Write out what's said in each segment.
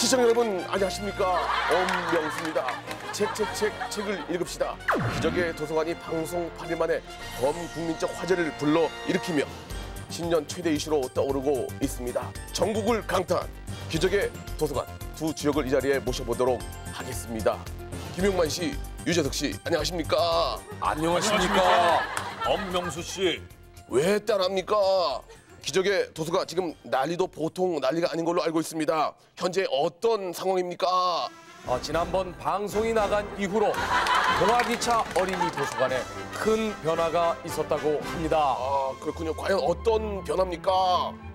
시청자 여러분 안녕하십니까 엄명수입니다. 책책책 책을 읽읍시다. 기적의 도서관이 방송 8일 만에 범국민적 화제를 불러 일으키며 신년 최대 이슈로 떠오르고 있습니다. 전국을 강타한 기적의 도서관 두 지역을 이 자리에 모셔보도록 하겠습니다. 김용만 씨, 유재석 씨 안녕하십니까? 안녕하십니까. 엄명수 씨. 왜 따라합니까? 기적의 도서가 지금 난리도 보통 난리가 아닌 걸로 알고 있습니다. 현재 어떤 상황입니까? 어, 지난번 방송이 나간 이후로 동아기차 어린이 도서관에 큰 변화가 있었다고 합니다. 아 그렇군요. 과연 어떤 변화입니까?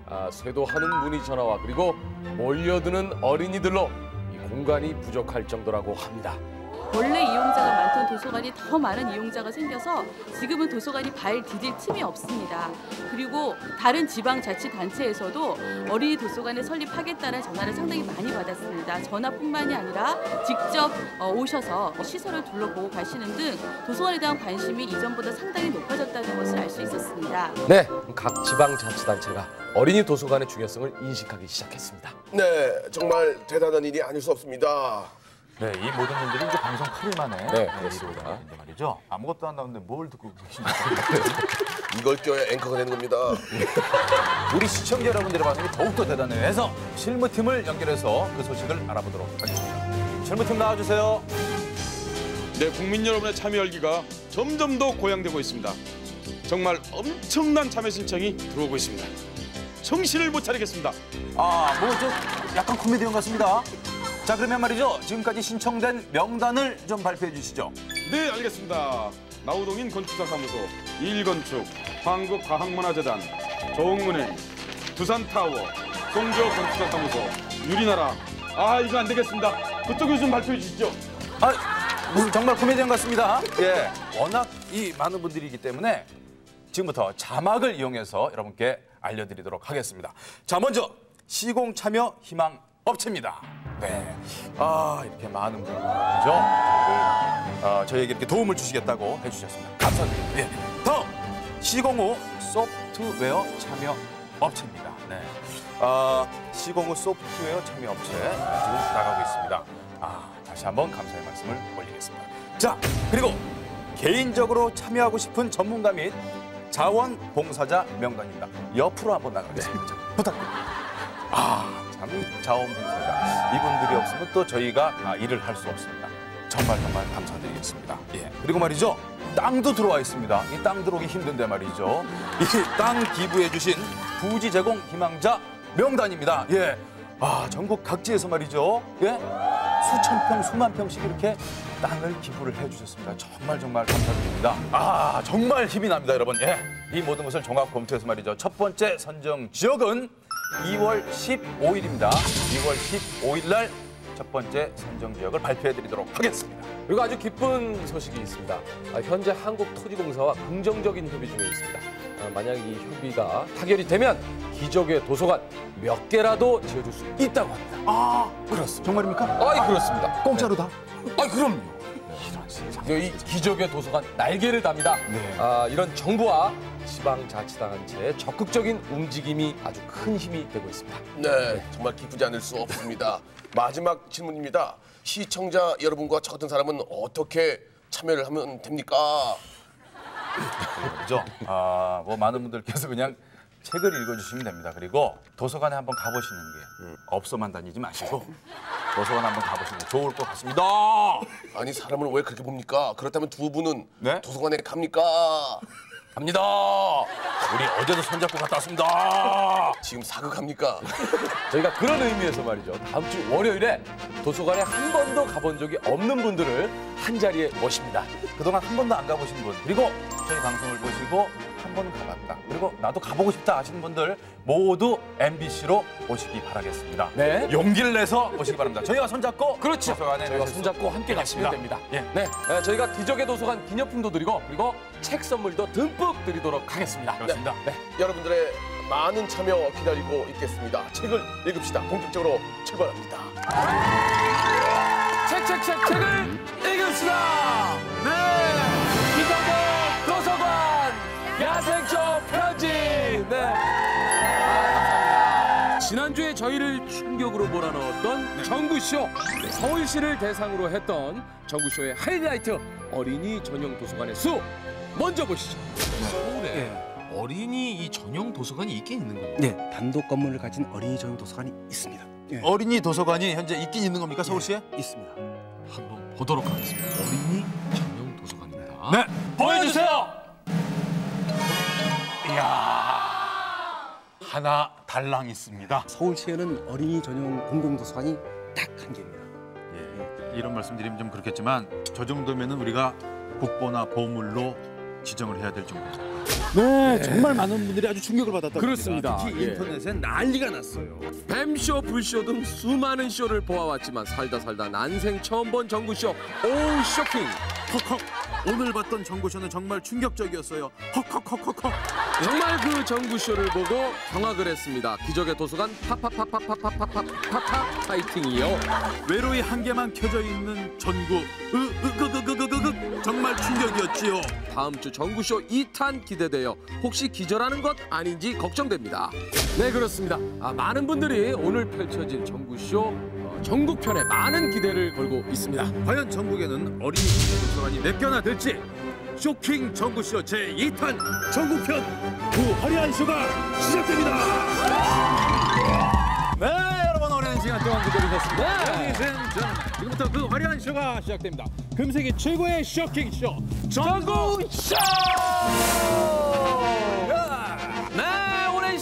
아, 쇄도하는 문의 전화와 그리고 몰려드는 어린이들로 이 공간이 부족할 정도라고 합니다. 원래 이용 도서관이 더 많은 이용자가 생겨서 지금은 도서관이 발 디딜 틈이 없습니다. 그리고 다른 지방자치단체에서도 어린이 도서관을 설립하겠다는 전화를 상당히 많이 받았습니다. 전화뿐만이 아니라 직접 어, 오셔서 시설을 둘러보고 가시는 등 도서관에 대한 관심이 이전보다 상당히 높아졌다는 것을 알 수 있었습니다. 네, 각 지방자치단체가 어린이 도서관의 중요성을 인식하기 시작했습니다. 네, 정말 대단한 일이 아닐 수 없습니다. 네, 이 모든 분들이 이제 방송 8일 만에 네, 네, 그렇습니다. 이루어졌는데 말이죠. 아무것도 안 나오는데 뭘 듣고 계십니까? 이걸 껴야 앵커가 되는 겁니다. 우리 시청자 여러분들의 반응이 더욱더 대단해요. 해서 실무팀을 연결해서 그 소식을 알아보도록 하겠습니다. 실무팀 나와주세요. 네, 국민 여러분의 참여 열기가 점점 더 고양되고 있습니다. 정말 엄청난 참여 신청이 들어오고 있습니다. 정신을 못 차리겠습니다. 아, 뭐 좀 약간 코미디언 같습니다. 자, 그러면 말이죠. 지금까지 신청된 명단을 좀 발표해 주시죠. 네, 알겠습니다. 나우동인 건축사사무소, 일건축, 한국과학문화재단, 조흥은행, 두산타워, 송지호 건축사사무소, 유리나라. 아, 이거 안 되겠습니다. 그쪽에서 좀 발표해 주시죠. 아, 무슨 정말 코미디언 같습니다. 예, 워낙 이 많은 분들이기 때문에 지금부터 자막을 이용해서 여러분께 알려드리도록 하겠습니다. 자, 먼저 시공 참여 희망 업체입니다. 네, 아 이렇게 많은 분들죠. 저희를 어, 저희에게 이렇게 도움을 주시겠다고 해주셨습니다. 감사드립니다. 예. 다음 시공호 소프트웨어 참여 업체입니다. 네, 아 시공호 소프트웨어 참여 업체 지금 나가고 있습니다. 아 다시 한번 감사의 말씀을 올리겠습니다. 자 그리고 개인적으로 참여하고 싶은 전문가 및 자원봉사자 명단입니다. 옆으로 한번 나가겠습니다. 자, 부탁드립니다. 아, 참 자원 봉사자. 이분들이 없으면 또 저희가 아, 일을 할 수 없습니다. 정말 정말 감사드리겠습니다. 예. 그리고 말이죠. 땅도 들어와 있습니다. 이 땅 들어오기 힘든데 말이죠. 이 땅 기부해 주신 부지 제공 희망자 명단입니다. 예. 아, 전국 각지에서 말이죠. 예. 수천 평, 수만 평씩 이렇게 땅을 기부를 해주셨습니다. 정말 정말 감사드립니다. 아 정말 힘이 납니다, 여러분. 예, 이 모든 것을 종합 검토해서 말이죠. 첫 번째 선정 지역은 2월 15일입니다. 2월 15일 날 첫 번째 선정 지역을 발표해드리도록 하겠습니다. 그리고 아주 기쁜 소식이 있습니다. 아, 현재 한국토지공사와 긍정적인 협의 중에 있습니다. 아, 만약 이 협의가 타결이 되면 기적의 도서관 몇 개라도 지어줄 수 있다고 합니다. 아 그렇습니다. 정말입니까? 아이 그렇습니다. 공짜로 다? 아 그럼요. 이 기적의 도서관 날개를 답니다. 네. 아, 이런 정부와 지방자치단체의 적극적인 움직임이 아주 큰 힘이 되고 있습니다. 네, 정말 기쁘지 않을 수 없습니다. 마지막 질문입니다. 시청자 여러분과 저 같은 사람은 어떻게 참여를 하면 됩니까? 그죠? 아, 뭐 많은 분들께서 그냥 책을 읽어주시면 됩니다. 그리고 도서관에 한번 가보시는 게 없어만 다니지 마시고 도서관 한번 가보시는 게 좋을 것 같습니다. 아니 사람을 왜 그렇게 봅니까? 그렇다면 두 분은 네? 도서관에 갑니까? 갑니다. 우리 어제도 손잡고 갔다 왔습니다. 지금 사극합니까? 저희가 그런 의미에서 말이죠. 다음 주 월요일에 도서관에 한 번도 가본 적이 없는 분들을 한 자리에 모십니다. 그동안 한 번도 안 가보신 분 그리고 저희 방송을 보시고 한 번은 가봤다. 그리고 나도 가보고 싶다 하시는 분들 모두 MBC로 오시기 바라겠습니다. 네. 용기를 내서 오시기 바랍니다. 저희가 손잡고 그렇죠. 도서관에 저희가 손잡고 함께 가시면 됩니다. 예. 네, 네, 저희가 기적의 도서관 기념품도 드리고 그리고 책 선물도 듬뿍 드리도록 하겠습니다. 그렇습니다. 네. 여러분들의 많은 참여 기다리고 있겠습니다. 책을 읽읍시다. 본격적으로 출발합니다. 책, 책, 책, 책을 읽읍시다. 지. 네. 지난주에 저희를 충격으로 몰아넣었던 정구쇼 네, 서울시를 대상으로 했던 정구쇼의 하이라이트 어린이 전용 도서관의 수 먼저 보시죠. 서울에 어린이 이 전용 도서관이 있긴 있는 겁니다. 네, 단독 건물을 가진 어린이 전용 도서관이 있습니다. 예, 어린이 도서관이 현재 있긴 있는 겁니까 서울시에? 있습니다. 한번 보도록 하겠습니다. 어린이 전용 도서관입니다. 네, 보여주세요. 하나 달랑 있습니다. 서울시에는 어린이 전용 공공 도서관이 딱 한 개입니다. 예, 이런 말씀드리면 좀 그렇겠지만 저 정도면 은 우리가 국보나 보물로 지정을 해야 될 정도입니다. 네, 정말 많은 분들이 아주 충격을 받았다고 그렇습니다. 특히 예. 인터넷엔 난리가 났어요. 뱀쇼, 불쇼 등 수많은 쇼를 보아왔지만 살다 살다 난생 처음 본 정구쇼 오 쇼킹 헉헉 오늘 봤던 정보쇼는 정말 충격적이었어요. 헉헉헉헉헉. 정말 그 정구쇼를 보고 경악을 했습니다. 기적의 도서관 파파파파파파파파파 파이팅이요 외로이 한 개만 켜져 있는 전구 으으그그그그그 정말 충격이었지요. 다음 주 정구쇼 2탄 기대되어 혹시 기절하는 것 아닌지 걱정됩니다. 네 그렇습니다. 아, 많은 분들이 오늘 펼쳐질 정구쇼 어, 전국편에 많은 기대를 걸고 있습니다 과연 전국에는 어린이 도서관이 몇 개나 될지 쇼킹 전구쇼 제 2탄 전국편 그 화려한 쇼가 시작됩니다. 네 여러분 오랜 시간 동안 기다리셨습니다. 네. 지금부터 그 화려한 쇼가 시작됩니다. 금세기 최고의 쇼킹 쇼 오랜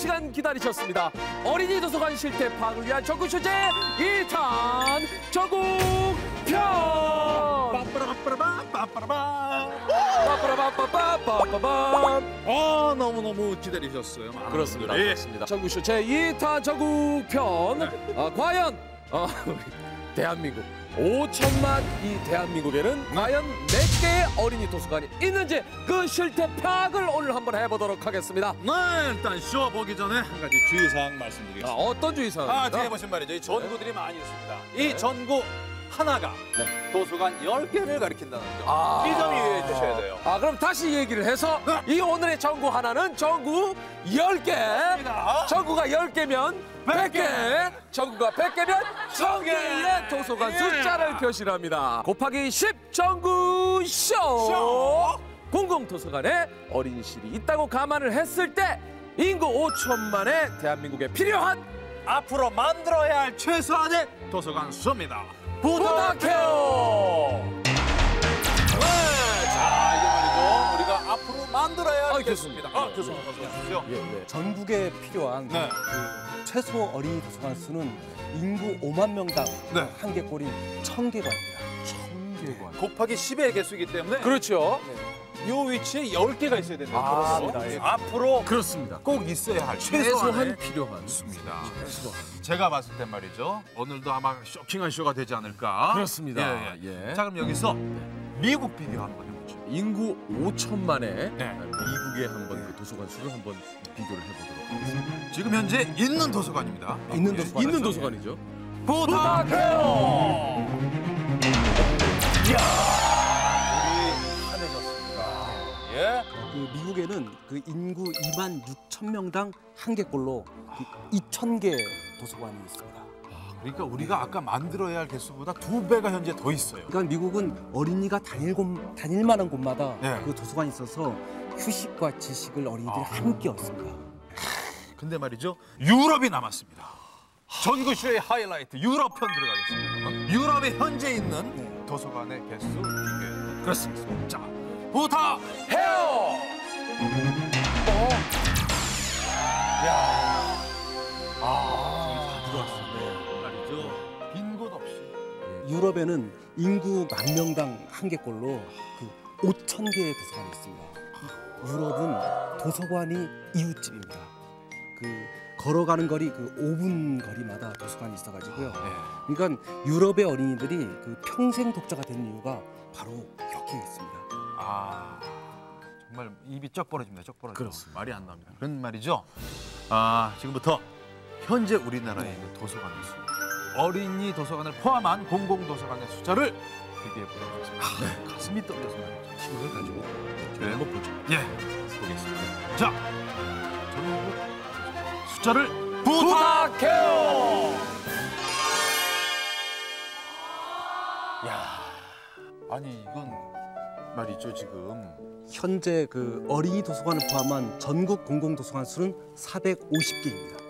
시간 기다리셨습니다 어린이 도서관 실태 파악을 위한 전구쇼 제 2탄 전국편 빠빠라빠라빠 빠빠라빠 빠빠라빠빠빠빠빰 아 너무너무 기다리셨어요. 많은 그렇습니다. 분들이. 그렇습니다. 전국쇼 제2타 전국편. 네. 아, 과연 어, 대한민국 5천만 이 대한민국에는 과연 몇 개의 어린이 도서관이 있는지 그 실태 파악을 오늘 한번 해보도록 하겠습니다. 네 일단 쇼 보기 전에 한 가지 주의사항 아, 말씀드리겠습니다. 어떤 주의사항입니까? 아, 뒤에 보신 말이죠. 이 전구들이 많이 있습니다. 이 네. 전구 하나가 네. 도서관 10개를 가리킨다는 점. 아. 이 점이 유의해 주셔야 돼요. 아 그럼 다시 얘기를 해서 네. 이 오늘의 전구 하나는 전구 10개 전구가 10개면 100개 전구가 100개면 1000개의 도서관 예. 숫자를 표시합니다 곱하기 10 전구 쇼 쇼. 공공도서관에 어린이실이 있다고 감안을 했을 때 인구 5천만의 대한민국에 필요한 앞으로 만들어야 할 최소한의 도서관 수입니다. 부탁해요 네, 자, 이게 말이죠. 우리가 앞으로 만들어야 교수입니다. 아, 교수님 어서 오십시오. 예, 네. 전국에 필요한 네. 그 최소 어린이 도서관 수는 인구 5만 명당 네. 한 개꼴인 1000개관입니다. 곱하기 10의 개수이기 때문에 그렇죠 이 위치에 10개가 있어야 된다. 아, 앞으로. 맞습니다. 예. 앞으로 그렇습니다 꼭 있어야 할 최소한 필요한 있습니다. 제가 봤을 땐 말이죠. 오늘도 아마 쇼킹한 쇼가 되지 않을까. 그렇습니다. 예, 예. 예. 자 그럼 여기서 미국 비교 한번 해보죠. 인구 5천만의 네. 미국의 한번 그 도서관 수를 한번 비교를 해보도록 하겠습니다. 지금 현재 있는 도서관입니다. 있는 예, 도서관. 있는 도서관이죠. 부탁해요. 예. 그 미국에는 그 인구 2만 6천 명당 한 개꼴로 그 2천 개 도서관이 있습니다. 그러니까 우리가 아까 만들어야 할 개수보다 두 배가 현재 더 있어요. 그러니까 미국은 어린이가 다닐 곳 다닐 만한 곳마다 네. 그 도서관이 있어서 휴식과 지식을 어린이들이 함께 얻습니다. 근데 말이죠. 유럽이 남았습니다. 전구쇼의 하이라이트 유럽 편 들어가겠습니다. 유럽에 현재 있는 네. 도서관의 개수 비교해 그렇습니다. 자, 부탁해요. 아. 말이죠. 빈 곳 없이. 유럽에는 인구 만 명당 한 개꼴로 그 5천 개의 도서관이 있습니다. 유럽은 도서관이 이웃집입니다. 그 걸어가는 거리 그 5분 거리마다 도서관이 있어가지고요. 네. 그러니까 유럽의 어린이들이 그 평생 독자가 되는 이유가 바로 여기에 있습니다. 아 정말 입이 쩍 벌어집니다. 쩍 벌어져. 말이 안 나옵니다. 그런 말이죠. 아 지금부터 현재 우리나라에 있는 도서관의 수, 어린이 도서관을 포함한 공공 도서관의 숫자를 비교해 보도록 하겠습니다. 아, 가슴이 떨려서 말이죠. 팀을 가지고 그래요? 한번 보죠. 예, 보겠습니다. 자, 전국 숫자를 부탁해요. 야, 아니 이건 말이죠 지금 현재 그 어린이 도서관을 포함한 전국 공공 도서관 수는 450개입니다.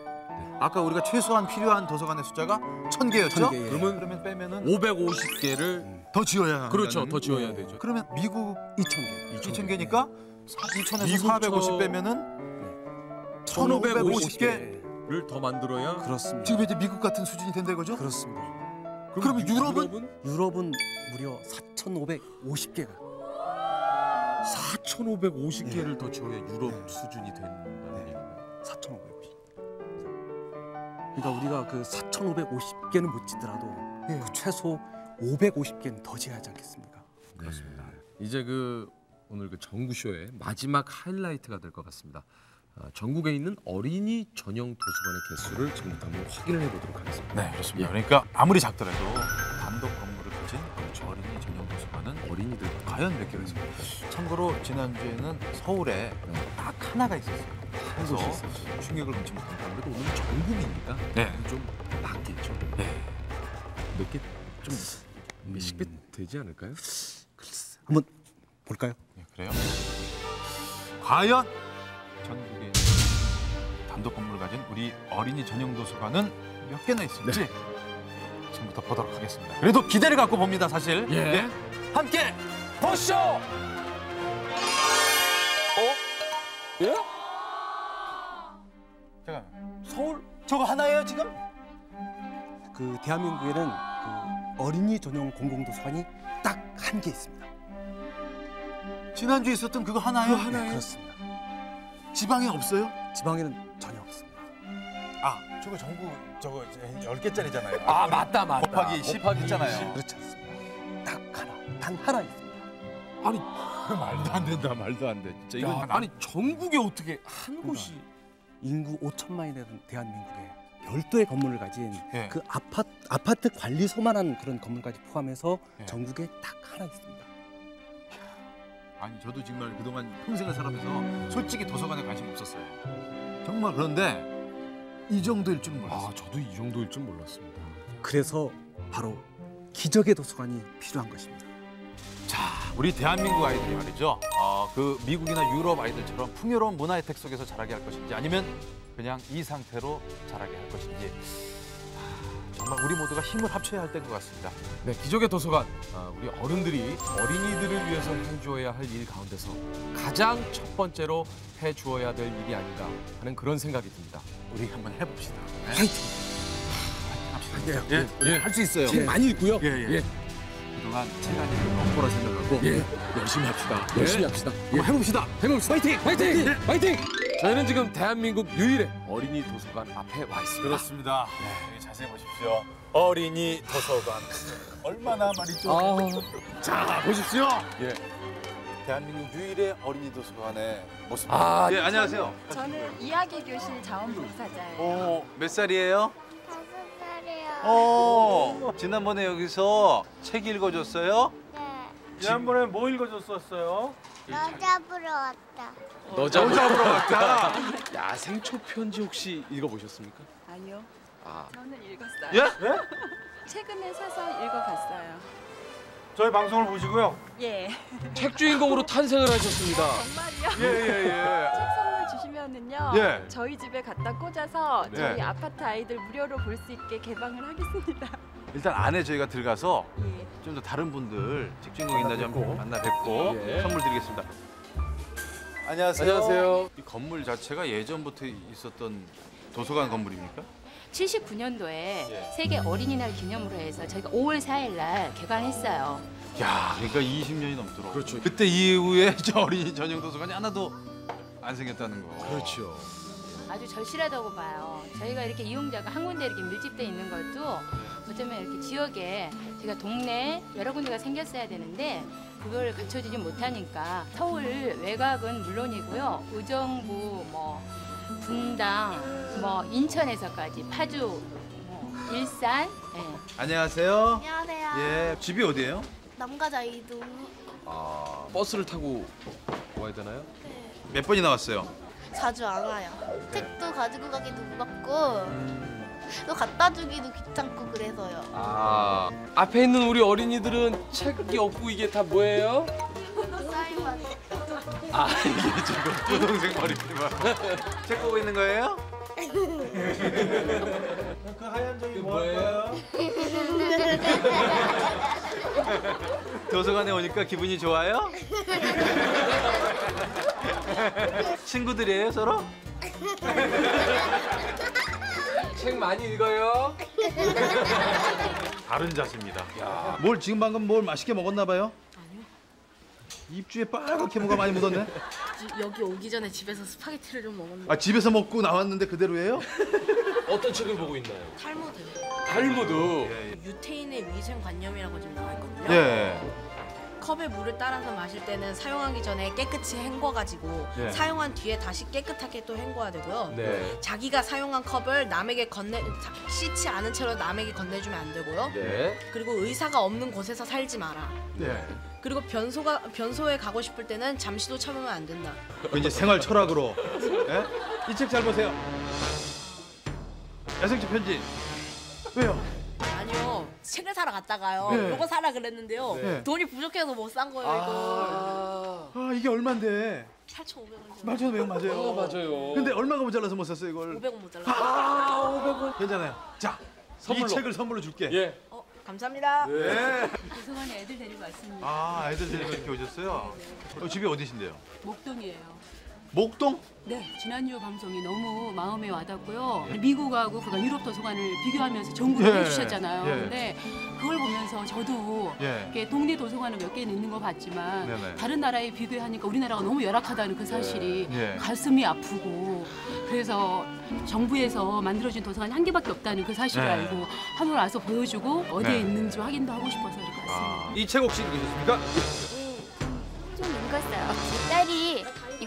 아까 우리가 최소한 필요한 도서관의 숫자가 천 개였죠? 천 개, 예. 그러면 그러면 빼면은 550개를 더 지어야 그렇죠. 더 지어야 되죠. 그러면 미국 2,000개. 2천 개니까 2천에서 미국 450 저- 빼면은 1550개. 를 더 만들어야 그렇습니다. 지금 이제 미국 같은 수준이 된다 이거죠? 그렇습니다. 그러면 유럽은? 유럽은 무려 4,550개가 4,550개를 더 지어야 유럽 수준이 된다는 얘기예요. 4,550. 그러니까 우리가 그 4,550개는 못 짓더라도 그 최소 550개는 더 지어야 하지 않겠습니까? 그렇습니다. 이제 그 오늘 그 정구쇼의 마지막 하이라이트가 될 것 같습니다. 아, 전국에 있는 어린이 전용 도서관의 개수를 지금부터 한번 확인을 해보도록 하겠습니다. 네 그렇습니다. 그러니까 아무리 작더라도 단독 건물을 가진 그 어린이 전용 도서관은 어린이들 과연 몇 개가 있습니까? 참고로 지난주에는 서울에 딱 하나가 있었어요. 있어요. 충격을 못합니다. 아무래도 오늘 전국이니까 네. 좀 많겠죠. 네. 몇개좀 몇십 개 되지 않을까요? 한번 볼까요? 네, 그래요? 과연 전국에 단독 건물을 가진 우리 어린이 전용 도서관은 몇 개나 있을지 지금부터 보도록 하겠습니다. 그래도 기대를 갖고 봅니다, 사실. 예. 네. 함께 보시죠. 예? 잠깐. 서울 저거 하나예요 지금? 그 대한민국에는 그 어린이 전용 공공 도서관이 딱 한 개 있습니다. 지난주에 있었던 그거 하나요? 네, 그렇습니다. 지방에 없어요? 지방에는 전혀 없습니다. 아, 저거 전국 저거 10개짜리잖아요. 아 맞다 맞다. 곱하기 10 했잖아요. 그렇지 않습니다. 딱 하나, 단 하나 있습니다. 아니 말도 안 된다, 말도 안 돼. 진짜 야, 아니 전국에 어떻게 한 곳이 인구 5천만이 되는 대한민국에 별도의 건물을 가진 예. 그 아파트, 아파트 관리소만한 그런 건물까지 포함해서 예. 전국에 딱 하나 있습니다. 아니 저도 정말 그동안 평생을 살아면서 솔직히 도서관에 관심 없었어요. 정말 그런데 이 정도일 줄은 몰랐어요. 아 저도 이 정도일 줄 몰랐습니다. 그래서 바로 기적의 도서관이 필요한 것입니다. 자, 우리 대한민국 아이들이 말이죠. 어, 그 미국이나 유럽 아이들처럼 풍요로운 문화 혜택 속에서 자라게 할 것인지 아니면 그냥 이 상태로 자라게 할 것인지 아, 정말 우리 모두가 힘을 합쳐야 할 때인 것 같습니다. 네, 기적의 도서관. 아, 우리 어른들이 어린이들을 위해서 해주어야 할 일 가운데서 가장 첫 번째로 해주어야 될 일이 아닌가 하는 그런 생각이 듭니다. 우리 한번 해봅시다. 예, 예, 예. 할수 있어요. 책 많이 읽고요. 예, 예. 그동안 체간이 넘보라 생각하고 예, 열심히 합시다. 예. 열심히 합시다. 예. 한번 해봅시다. 해봅시다. 화이팅! 화이팅! 화이팅! 저희는 지금 대한민국 유일의 어린이 도서관 앞에 와 있습니다. 그렇습니다. 네, 여기 자세히 보십시오. 어린이 도서관. 얼마나 말이죠. 아, 자, 보십시오. 예. 대한민국 유일의 어린이 도서관의 모습. 아, 예, 안녕하세요. 저는 이야기 교실 자원봉사자예요. 오, 몇 살이에요? 다섯 살이요. 어, 지난번에 여기서 책 읽어줬어요? 네. 지난번에 뭐 읽어줬었어요? 너 잡으러 왔다. 너 잡으러 왔다. 야, 생초 편지 혹시 읽어보셨습니까? 아니요. 아, 저는 읽었어요. 예? 최근에 사서 읽어봤어요. 저희 방송을 보시고요. 예. 책 주인공으로 탄생을 하셨습니다. 정말요? 예, 예, 예. 책 선물 주시면은요. 예. 저희 집에 갖다 꽂아서 네. 저희 아파트 아이들 무료로 볼 수 있게 개방을 하겠습니다. 일단 안에 저희가 들어가서 예. 좀더 다른 분들 책 주인공 있나 좀 만나 뵙고 예. 선물 드리겠습니다. 안녕하세요. 안녕하세요. 이 건물 자체가 예전부터 있었던 도서관 건물입니까? 79년도에 세계 어린이날 기념으로 해서 저희가 5월 4일 날 개관했어요. 야, 그러니까 20년이 넘도록. 그렇죠. 그때 이후에 저 어린이 전용 도서관이 하나도 안 생겼다는 거. 그렇죠. 아주 절실하다고 봐요. 저희가 이렇게 이용자가 한 군데 이렇게 밀집돼 있는 것도 어쩌면 이렇게 지역에 제가 동네 여러 군데가 생겼어야 되는데 그걸 갖춰주지 못하니까 서울 외곽은 물론이고요. 의정부, 뭐 분당, 뭐 인천에서까지 파주, 뭐 일산, 예. 안녕하세요. 안녕하세요. 예, 집이 어디예요? 남가자 이동. 아, 버스를 타고 와야 되나요? 몇 번이 나 왔어요? 자주 안 와요. 책도 가지고 가기도 무겁고 또 갖다 주기도 귀찮고 그래서요. 아 앞에 있는 우리 어린이들은 책이 없고 이게 다 뭐예요? 아 이게 지금 두 동생 머리띠만 책 보고 있는 거예요? 그 하얀 종이 뭐 뭐예요? 도서관에 오니까 기분이 좋아요? 친구들이에요 서로? 책 많이 읽어요? 다른 자세입니다. 뭘 지금 방금 뭘 맛있게 먹었나 봐요? 입 주위에 빨갛게 뭐가 많이 묻었네. 여기 오기 전에 집에서 스파게티를 좀 먹었는데 아 집에서 먹고 나왔는데 그대로예요? 어떤 책을 보고 있나요? 탈무드 탈무드. 유태인의 위생관념이라고 지금 나와 있거든요. 예. 컵에 물을 따라서 마실 때는 사용하기 전에 깨끗이 헹궈가지고 예. 사용한 뒤에 다시 깨끗하게 또 헹궈야 되고요. 네. 자기가 사용한 컵을 남에게 건네 자- 씻지 않은 채로 남에게 건네주면 안 되고요. 네. 그리고 의사가 없는 곳에서 살지 마라. 예. 그리고 변소가 변소에 가고 싶을 때는 잠시도 참으면 안 된다. 그 이제 생활 철학으로. 예? 이책 잘 보세요. 야생체 편지. 왜요? 책을 사러 갔다가요. 네. 요거 사라 그랬는데요. 네. 돈이 부족해서 못 산 거예요 이걸. 아 이게 얼마인데? 8,500원. 맞아요, 매우 맞아요. 어, 맞아요. 근데 얼마가 모자라서 못 샀어요 이걸? 500원 모자라. 아 500원. 괜찮아요. 자, 선물로. 이 책을 선물로 줄게. 예. 어, 감사합니다. 네. 도서관에 애들 데리고 왔습니다. 아, 아이들 데리고 이렇게 오셨어요? 어, 집이 어디신데요? 목동이에요. 목동? 네, 지난주 방송이 너무 마음에 와닿고요. 미국하고 그가 유럽 도서관을 비교하면서 정보를 예, 해주셨잖아요. 예. 근데 그걸 보면서 저도 예. 이렇게 동네 도서관은 몇 개는 있는 거 봤지만 네네. 다른 나라에 비교하니까 우리나라가 너무 열악하다는 그 사실이 예. 가슴이 아프고 그래서 정부에서 만들어진 도서관이 한 개밖에 없다는 그 사실을 네. 알고 한번 와서 보여주고 어디에 네. 있는지 확인도 하고 싶어서 이렇게 왔습니다. 아, 이책 혹시 읽으셨습니까?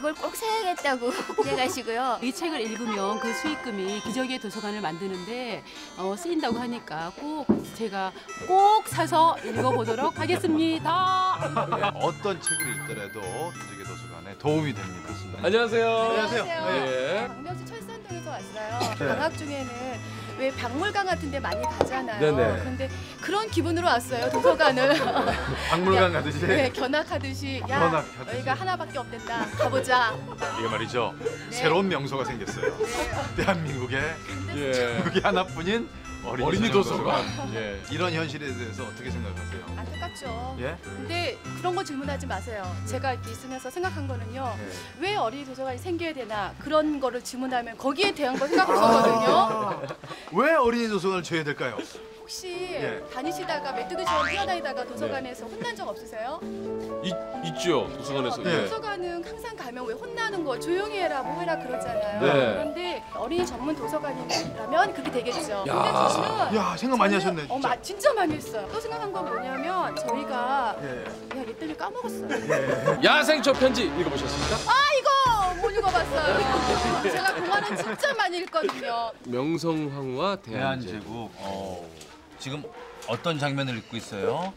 이 이걸 꼭 사야겠다고 그래가지고요. 이 책을 읽으면 그 수익금이 기적의 도서관을 만드는데 어, 쓰인다고 하니까 꼭 제가 꼭 사서 읽어보도록 하겠습니다. 어떤 책을 읽더라도 기적의 도서관에 도움이 됩니다. 안녕하세요. 안녕하세요. 예. 광명시 철산동에서 왔어요. 네. 방학 중에는 왜 박물관 같은 데 많이 가잖아요. 네네. 그런데 그런 기분으로 왔어요. 도서관을. 박물관 가듯이. 네, 견학하듯이. 야, 견학하듯이. 여기가 하나밖에 없댔다. 가보자. 이게 말이죠. 네. 새로운 명소가 생겼어요. 대한민국에 예. 여기 하나뿐인 어린이, 도서관. 예. 이런 현실에 대해서 어떻게 생각하세요? 안타깝죠. 예? 근데 그런 거 질문하지 마세요. 제가 이렇게 있으면서 생각한 거는요. 네. 왜 어린이 도서관이 생겨야 되나 그런 거를 질문하면 거기에 대한 걸 생각했었거든요. 왜 어린이 도서관을 줘야 될까요? 혹시 예. 다니시다가 메뚜기처럼 뛰어다니다가 도서관에서 혼난 적 없으세요? 있, 있죠. 도서관에서. 네. 도서관은 항상 가면 왜 혼나는 거 조용히 해라 뭐 해라 그러잖아요. 네. 그런데 어린이 전문 도서관이라면 그렇게 되겠죠. 야. 근데 저는 야 생각 많이 저는- 하셨네 어, 진짜. 마, 진짜 많이 했어요. 또 생각한 건 뭐냐면 저희가 예. 야, 얘 때문에 까먹었어요. 야생초 편지 읽어보셨습니까? 아 이거 못 읽어봤어요. 제가 동화는 진짜 많이 읽거든요. 명성황후와 대한제. 대한제국. 어, 지금 어떤 장면을 읽고 있어요?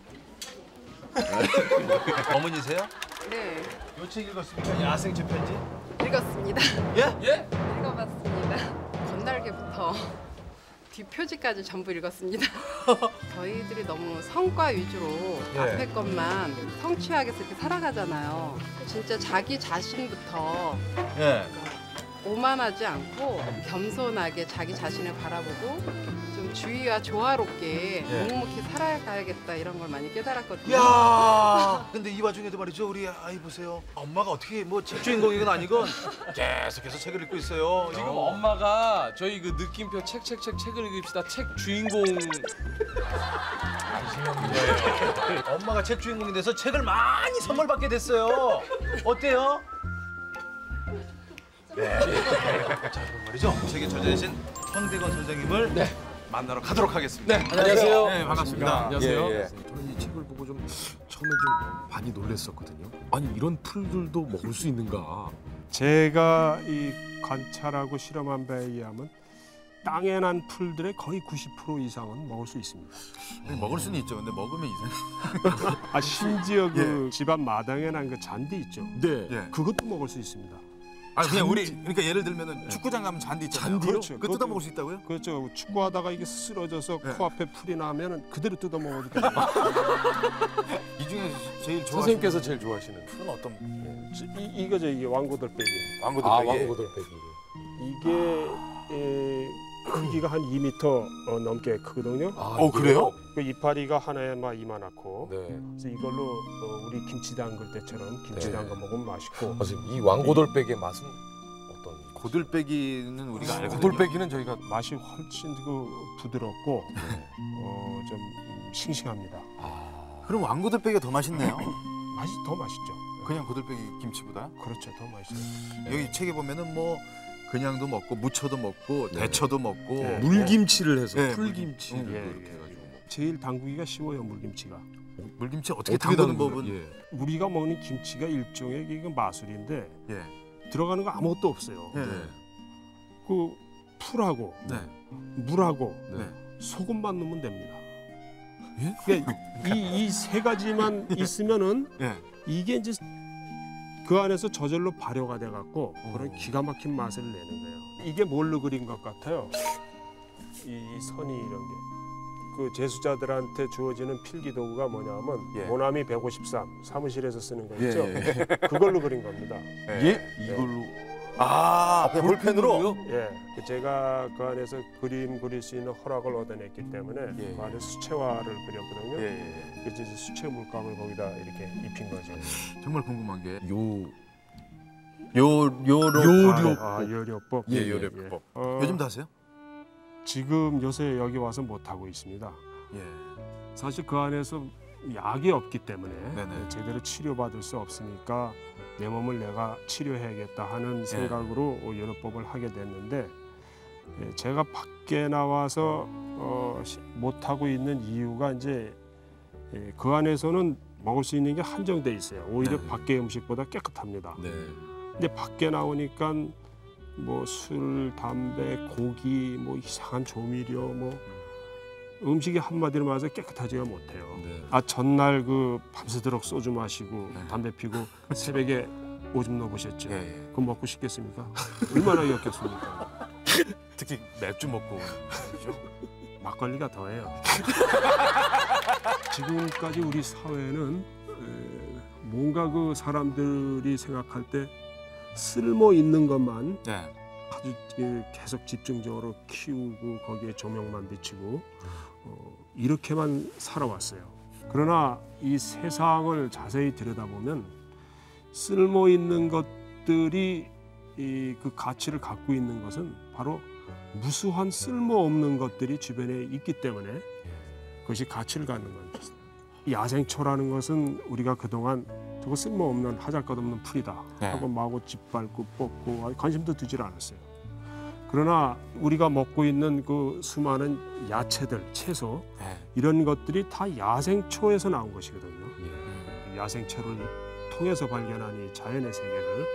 어머니세요? 네, 요책 읽었습니까? 야생체 편지? 읽었습니다. 예? 예? 읽어봤습니다. 건날개부터 뒷표지까지 전부 읽었습니다. 저희들이 너무 성과 위주로 예. 앞에 것만 성취하게 이렇게 살아가잖아요. 진짜 자기 자신부터 예. 오만하지 않고 겸손하게 자기 자신을 바라보고 좀 주위와 조화롭게 예. 묵묵히 살아가야겠다 이런 걸 많이 깨달았거든요. 야 근데 이 와중에도 말이죠 우리 아이 보세요. 엄마가 어떻게 뭐책 주인공이건 아니건 계속해서 책을 읽고 있어요. 지금 지금 엄마가 저희 그 느낌표 책 책 책 책을 읽읍시다. 책 주인공. 엄마가 책 주인공이 돼서 책을 많이 선물 받게 됐어요. 어때요? 네. 자 그럼 말이죠 책의 저자이신 황대건 선생님을 만나러 가도록 하겠습니다 네 안녕하세요 네 반갑습니다 안녕하세요 예, 예. 저는 이 책을 보고 좀 처음에 좀 많이 놀랐었거든요. 아니 이런 풀들도 먹을 수 있는가? 제가 이 관찰하고 실험한 바에 의하면 땅에 난 풀들의 거의 90% 이상은 먹을 수 있습니다. 먹을 수는 있죠 근데 먹으면 이상해 아 심지어 그 집안 마당에 난 그 잔디 있죠. 네. 예. 그것도 먹을 수 있습니다. 아 그냥 우리 그러니까 예를 들면은 축구장 가면 잔디 있잖아요. 그렇죠. 그거 뜯어 먹을 수 있다고요? 그렇죠. 축구하다가 이게 쓰러져서 코앞에 풀이 나면은 그대로 뜯어 먹어도 돼요. 이 중에 제일 좋아 선생님께서 제일 좋아하시는 풀은 어떤? 이, 이거죠. 이게 왕고들빼기. 왕고들빼기. 아 왕고들빼기. 이게 에, 크기가 한 2m 어, 넘게 크거든요. 아, 어, 그래요? 그 이파리가 하나에 막 이만하고. 네. 그래서 이걸로 어, 우리 김치 담글 때처럼 김치 네. 담가 먹으면 맛있고. 선생님 이 왕고돌빼기의 맛은 어떤? 고들빼기는 우리가 알거든요. 고돌빼기는 저희가 맛이 훨씬 그 부드럽고 어, 좀 음, 싱싱합니다. 그럼 왕고들빼기가 더 맛있네요. 맛이 더 맛있죠. 그냥 고들빼기 김치보다. 그렇죠, 더 맛있어요. 여기 책에 보면은 뭐 그냥도 먹고 무쳐도 먹고 데쳐도 먹고 네. 물김치를 해서 네, 풀김치를 예, 이렇게 예. 해가지고 제일 담그기가 쉬워요, 물김치가. 물김치 어떻게, 어떻게 담그는 법은 예. 우리가 먹는 김치가 일종의 이거 마술인데 예. 들어가는 거 아무것도 없어요. 예. 그 풀하고 네. 물하고 네. 소금만 넣으면 됩니다. 예? 그러니까 이세 가지만 있으면은 예. 이게 이제 그 안에서 저절로 발효가 돼 갖고 그런 기가 막힌 맛을 내는 거예요. 이게 뭘로 그린 것 같아요? 이, 이 선이 이런 게. 그 제수자들한테 주어지는 필기 도구가 뭐냐면 예. 모나미 153 사무실에서 쓰는 거 예, 있죠. 예, 그걸로 그린 겁니다. 예? 이걸로 아, 그냥 볼펜으로? 예. 그 제가 그 안에서 그림 그릴 수 있는 허락을 얻어냈기 때문에 예, 그 안에 수채화를 그렸거든요. 예, 예, 그래서 이제 수채 물감을 거기다 이렇게 입힌 거죠. 정말 궁금한 게 요 요 요로 요료- 아, 아, 요료법. 예, 요료법. 어, 요즘도 하세요? 지금 요새 여기 와서 못 하고 있습니다. 예. 사실 그 안에서 약이 없기 때문에 네네. 제대로 치료받을 수 없으니까 내 몸을 내가 치료해야겠다 네. 하는 생각으로 요료법을 하게 됐는데 예, 제가 밖에 나와서 어, 시- 못 하고 있는 이유가 이제 예, 그 안에서는 먹을 수 있는 게 한정돼 있어요. 오히려 네. 밖의 음식보다 깨끗합니다. 네. 근데 밖에 나오니까 뭐 술, 담배, 고기, 뭐 이상한 조미료, 뭐 음식이 한마디로 말해서 깨끗하지가 못해요. 네. 아 전날 그 밤새도록 소주 마시고 네. 담배 피고 새벽에 오줌 넣어보셨죠? 예, 예. 그거 먹고 싶겠습니까? 얼마나 역겹습니까? 특히 맥주 먹고? 막걸리가 더해요. 지금까지 우리 사회는 에, 뭔가 그 사람들이 생각할 때 쓸모 있는 것만 네. 아주 예, 계속 집중적으로 키우고 거기에 조명만 비치고 어, 이렇게만 살아왔어요. 그러나 이 세상을 자세히 들여다보면 쓸모 있는 것들이 이그 가치를 갖고 있는 것은 바로 무수한 쓸모 없는 것들이 주변에 있기 때문에 그것이 가치를 갖는. 이 야생초라는 것은 우리가 그동안 저거 쓸모없는 하잘것없는 풀이다 네. 하고 마구 짓밟고 뽑고 관심도 두질 않았어요. 그러나 우리가 먹고 있는 그 수많은 야채들, 채소 네. 이런 것들이 다 야생초에서 나온 것이거든요. 예. 이 야생초를 통해서 발견한 이 자연의 세계를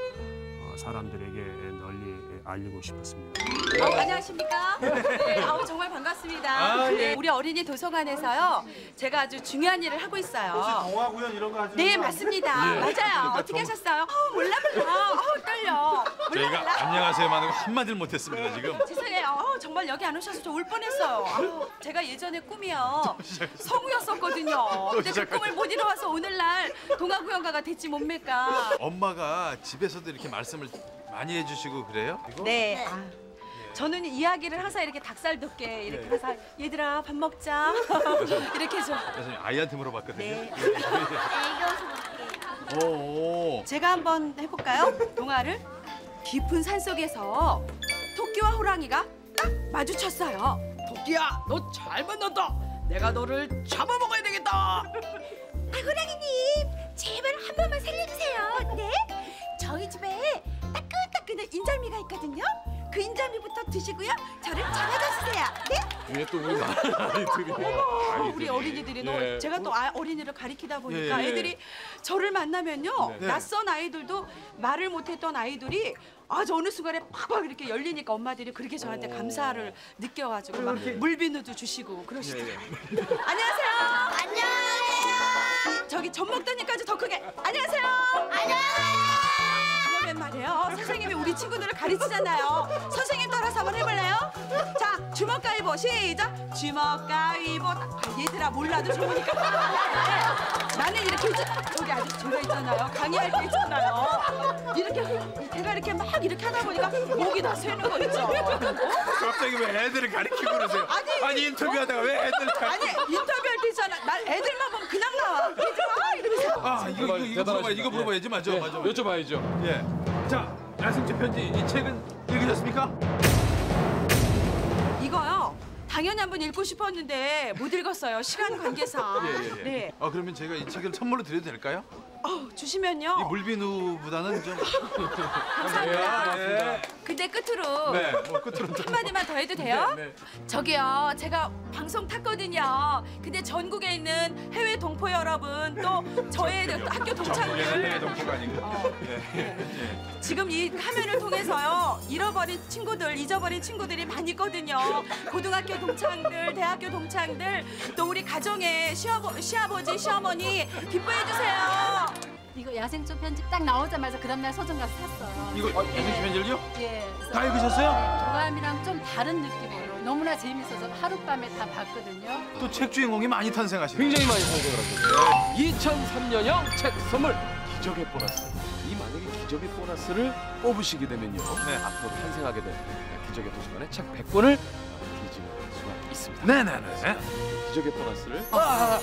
어, 사람들에게 널리 알리고 싶었습니다. 어, 안녕하십니까? 네, 아우 정말 반갑습니다. 아, 예. 네, 우리 어린이 도서관에서요. 제가 아주 중요한 일을 하고 있어요. 혹시 동화 구연 이런 거 하시는 네, 거 맞습니다. 예. 맞아요. 어떻게 동- 하셨어요? 어, 몰라 몰라. 어, 떨려. 몰라 저희가 몰라. 안녕하세요 만하고 한마디를 못했습니다 지금. 죄송해요. 어, 정말 여기 안 오셔서 저 울 뻔했어요. 아우, 제가 예전에 꿈이요. 성우였었거든요. 근데 그 꿈을 못 이뤄와서 오늘날 동화구연가가 됐지 뭡니까? 엄마가 집에서도 이렇게 말씀을 많이 해주시고 그래요? 이거? 네. 아, 저는 이야기를 항상 이렇게 닭살 돋게 이렇게 항상 얘들아 밥 먹자 이렇게 좀. 그래서 아이한테 물어봤거든요. 네. 오. 제가 한번 해볼까요? 동화를 깊은 산 속에서 토끼와 호랑이가 딱 마주쳤어요. 토끼야, 너 잘 만났다. 내가 너를 잡아먹어야 되겠다. 호랑이님 제발 한 번만 살려주세요 네? 저희 집에 따끈 따끈한 인절미가 있거든요 그 인절미부터 드시고요 저를 잡아다 주세요 네? 중에 또 우리 아이들이 우리 어린이들이 너 예. 제가 또 아, 어린이를 가리키다 보니까 예, 예. 애들이 저를 만나면요 네. 낯선 아이들도 말을 못했던 아이들이 아주 어느 순간에 팍팍 이렇게 열리니까 엄마들이 그렇게 저한테 감사를 느껴가지고 막 물비누도 주시고 그러시더라고요. 안녕하세요. 안녕하세요. 저기 젖 먹더니까지 더 크게 안녕하세요. 안녕하세요. 말이에요. 선생님이 우리 친구들을 가르치잖아요. 선생님 따라서 한번 해볼래요? 자, 주먹 가위보 시작. 주먹 가위보. 아, 얘들아 몰라도 좋으니까. 네. 나는 이렇게 있 여기 아직 제가 있잖아요. 강의할 때 있잖아요. 이렇게 후- 제가 이렇게 막 이렇게 하다 보니까 목이 다 새는 거 있죠. 갑자기 왜 애들을 가리키고 그러세요? 아니, 인터뷰하다가 왜 애들 아니 인터뷰할 때 있잖아. 날 애들만 보면 그냥 나와. 얘들아 이러면서. 아 이거 이거 이거 물어봐야 이거 물어봐야지 맞아 예, 맞아. 여쭤봐야죠. 예. 자 야생초 편지 이 책은 읽으셨습니까? 이거요. 당연히 한번 읽고 싶었는데 못 읽었어요. 시간 관계상. 예, 예, 예. 네. 아 그러면 제가 이 책을 선물로 드려도 될까요? 어, 주시면요. 이 물비누보다는 좀 감사합니다. 예. 근데 끝으로 네, 뭐 끝으로 좀 한마디만 더 해도 돼요? 네, 네. 저기요, 제가 방송 탔거든요. 근데 전국에 있는 해외 동포 여러분 또 저의 학교 동창들. 어. 예. 예. 지금 이 화면을 통해서요 잃어버린 친구들 잊어버린 친구들이 많이 있거든요 고등학교 동창들 대학교 동창들 또 우리 가정의 시아버, 시아버지 시어머니 기뻐해 주세요 이거 야생초 편집 딱 나오자마자 그 다음날 서점 가서 샀어요. 이거 야생초 편지를요? 예. 다 읽으셨어요? 네, 도감이랑 좀 다른 느낌으로 너무나 재밌어서 하룻밤에 다 봤거든요. 또 책 주인공이 많이 탄생하시네. 굉장히 많이 탄생을 하고 2003년형 책 선물 기적의 보너스. 이 만약에 기적의 보너스를 뽑으시게 되면요. 네. 앞으로 탄생하게 될 기적의 도서관의 책 100권을 기증할 수가 있습니다. 네네네. 기적의 보너스를 아,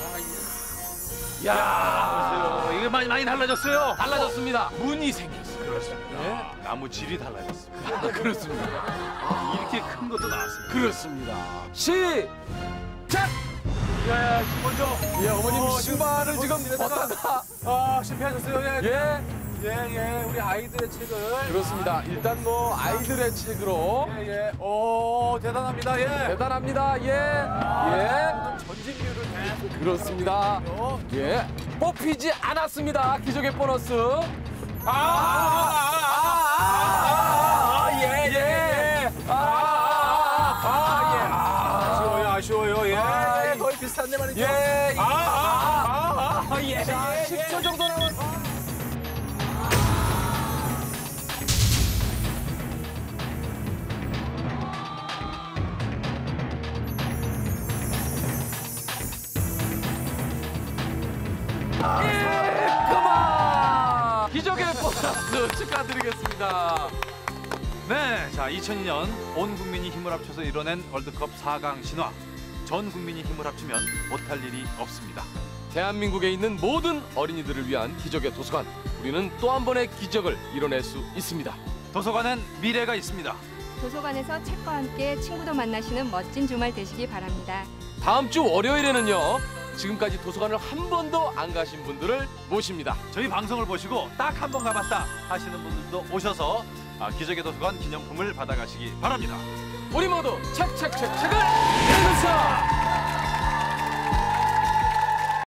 야, 이게 많이 많이 달라졌어요. 달라졌습니다. 문이 생겼어요. 그렇습니다. 나무 질이 달라졌습니다. 아, 그렇습니다. 이렇게 큰 것도 나왔습니다. 그렇습니다. 시작! 야야 먼저. 예, 어머님 어, 신발을 지금 지금 벗다가 아 실패하셨어요. 예. 예. 예, 예, 우리 아이들의 책을. 그렇습니다. 일단 뭐 아이들의 책으로 예, 예. 오, 대단합니다. 예. 대단합니다. 예. 예. 전진기를 계속. 그렇습니다. 예. 뽑히지 않았습니다. 기적의 보너스. 아, 아, 아, 아, 아, 예, 그만! 기적의 보너스 축하드리겠습니다. 네, 자 2002년 온 국민이 힘을 합쳐서 이뤄낸 월드컵 4강 신화. 전 국민이 힘을 합치면 못할 일이 없습니다. 대한민국에 있는 모든 어린이들을 위한 기적의 도서관. 우리는 또 한 번의 기적을 이뤄낼 수 있습니다. 도서관엔 미래가 있습니다. 도서관에서 책과 함께 친구도 만나시는 멋진 주말 되시기 바랍니다. 다음 주 월요일에는요. 지금까지 도서관을 한 번도 안 가신 분들을 모십니다. 저희 방송을 보시고 딱 한 번 가봤다 하시는 분들도 오셔서 아, 기적의 도서관 기념품을 받아가시기 바랍니다. 우리 모두 책, 책, 책, 책을 읽으자!